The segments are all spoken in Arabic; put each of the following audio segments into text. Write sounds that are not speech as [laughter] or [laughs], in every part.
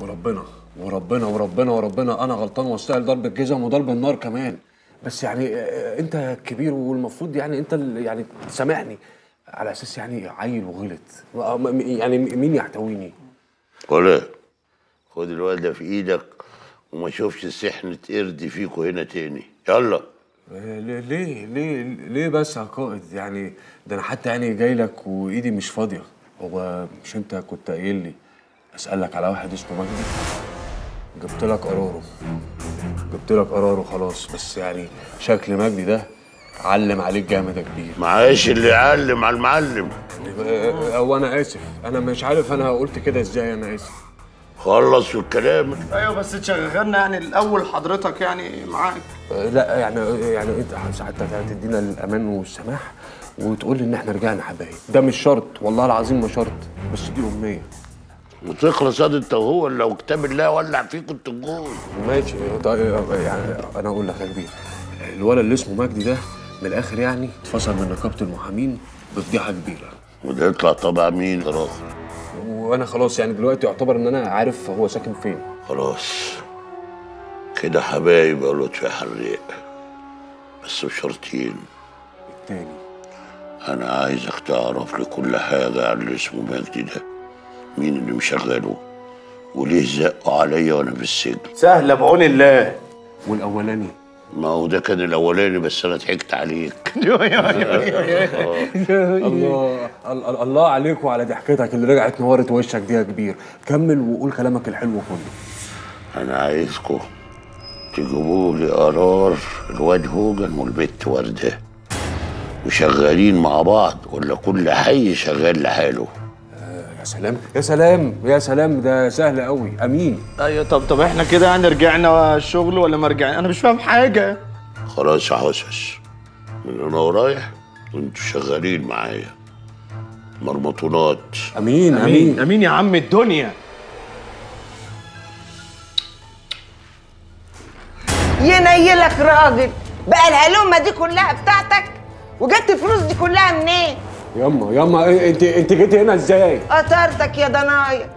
وربنا وربنا وربنا وربنا. أنا غلطان وأستاهل ضرب الجزم وضرب النار كمان. بس يعني آه، أنت كبير والمفروض يعني أنت يعني تسامحني. على أساس يعني عيل وغلط. آه، يعني مين يحتويني؟ ولا خد الواد ده في إيدك وما اشوفش سحنة قرد فيكوا هنا تاني. يلا. آه، ليه ليه ليه ليه بس يا قائد؟ يعني ده أنا حتى يعني جاي لك وإيدي مش فاضية. هو مش أنت كنت قايل لي؟ أسألك على واحد اسمه مجدي. جبت لك قراره جبت لك قراره خلاص بس يعني شكل مجدي ده علم عليك جامد يا كبير. معاش اللي يعلم على المعلم. آه، هو أنا آسف. أنا مش عارف أنا قلت كده إزاي أنا آسف. خلص الكلام. أيوه بس تشغلنا يعني الأول حضرتك يعني معاك. آه، لا يعني يعني أنت ساعتها تدينا الأمان والسماح وتقول لي إن إحنا رجعنا حبايب. ده مش شرط والله العظيم ما شرط بس دي أمنية. وتخلص ادي انت وهو لو كتاب الله ولع فيكوا أنتوا الجول ماشي. طيب يعني أنا أقول لك يا كبير الولد اللي اسمه مجدي ده من الآخر يعني اتفصل من نقابه المحامين بفضيحة كبيرة. وده يطلع طبع مين؟ خلاص. وأنا خلاص يعني دلوقتي يعتبر إن أنا عارف هو ساكن فين. خلاص. كده حبايب يا لطفي حريق بس بشرطين التاني. أنا عايزك تعرف لي كل حاجة عن اللي اسمه مجدي ده. مين اللي مشغله وليه زقوا عليا وأنا في السجن سهله بعون الله والاولاني ما هو ده كان الاولاني بس أنا ضحكت عليك الله ال- الله عليك وعلى ضحكتك اللي رجعت نورت وشك دي يا كبير كمل وقول كلامك الحلو كله أنا عايزكم تجيبوا لي قرار الواد هوجن والبت ورده وشغالين مع بعض ولا كل حي شغال لحاله سلام. يا سلام يا سلام ده سهل قوي أمين. أيوه طب طب إحنا كده يعني رجعنا الشغل ولا ما رجعنا؟ أنا مش فاهم حاجة. خلاص يا حسس من هنا ورايح وأنتوا شغالين معايا. مرمطونات. أمين أمين أمين. أمين يا عم الدنيا. ينيلك راجل. بقى الهلومة دي كلها بتاعتك؟ وجبت الفلوس دي كلها منين؟ ياما ياما إيه، إنت إنت جيتي هنا إزاي؟ قطرتك يا ضنايا.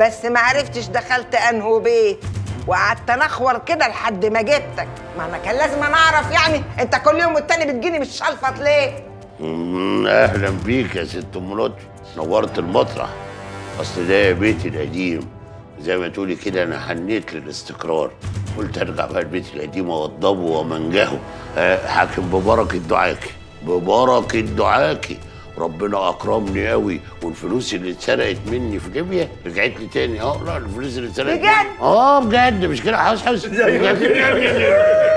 بس ما عرفتش دخلت أنهو بيت. وقعدت انخور كده لحد ما جبتك. ما أنا كان لازم أنا أعرف يعني. أنت كل يوم والتاني بتجيني مش شلفط ليه؟ أهلا بيك يا ست أم لطفي. نورت المطرح. أصل ده بيتي القديم. زي ما تقولي كده أنا حنيت للاستقرار. قلت أرجع بقى البيت القديم اوضبه وأمنجهه. آه، حاكم ببركة دعاكي ببركة دعاكي ربنا أكرمني قوي والفلوس اللي اتسرقت مني في ليبيا رجعت لي تاني. آه لا الفلوس اللي اتسرقت بجد؟ آه بجد. مش كده؟ حاسس حاسس [laughs]